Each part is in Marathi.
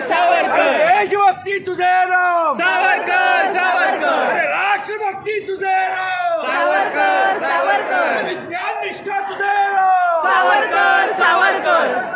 सावरकर. देशभक्ती तुझे नाव सावरकर. सावरकर राष्ट्रभक्ती तुझे सावरकर सावरकर. विज्ञान निष्ठा तुझे सावरकर सावरकर.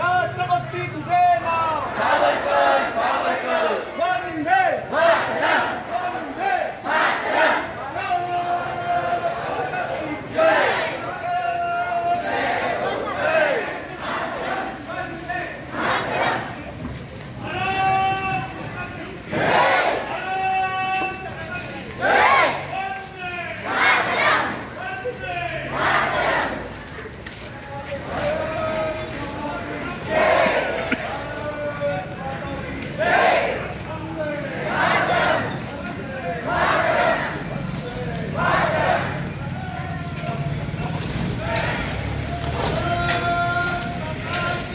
राष्ट्रभक्ती तुझे नाव वंदे वंदे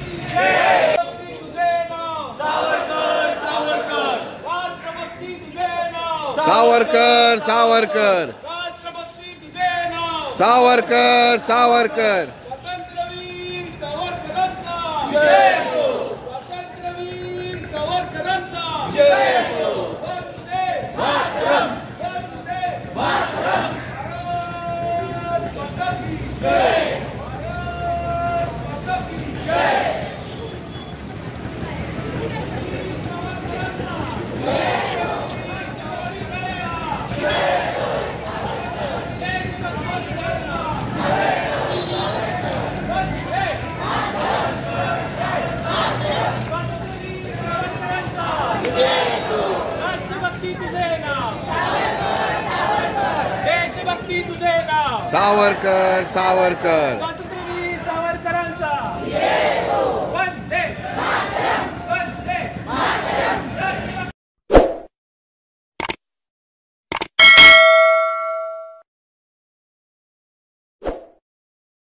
राष्ट्रभक्ती तुझे नाव सावरकर सावरकर राष्ट्रभक्ती तुझे सावरकर सावरकर. नाव. सावरकर सावरकर. सावरकर सावरकर. स्वातंत्र्यवीर सावरकरांचा. हो.